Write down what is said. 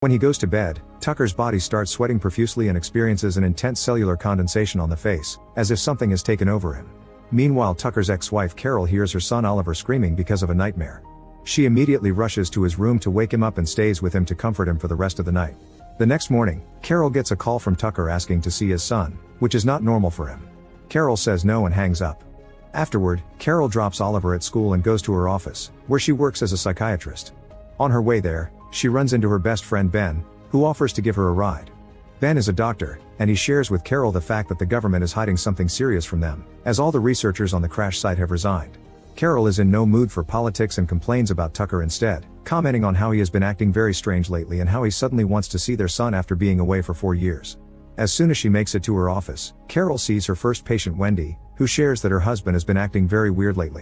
When he goes to bed, Tucker's body starts sweating profusely and experiences an intense cellular condensation on the face, as if something has taken over him. Meanwhile, Tucker's ex wife Carol hears her son Oliver screaming because of a nightmare. She immediately rushes to his room to wake him up and stays with him to comfort him for the rest of the night. The next morning, Carol gets a call from Tucker asking to see his son, which is not normal for him. Carol says no and hangs up. Afterward, Carol drops Oliver at school and goes to her office, where she works as a psychiatrist. On her way there, she runs into her best friend Ben, who offers to give her a ride. Ben is a doctor, and he shares with Carol the fact that the government is hiding something serious from them, as all the researchers on the crash site have resigned. Carol is in no mood for politics and complains about Tucker instead, commenting on how he has been acting very strange lately and how he suddenly wants to see their son after being away for four years. As soon as she makes it to her office, Carol sees her first patient Wendy, who shares that her husband has been acting very weird lately.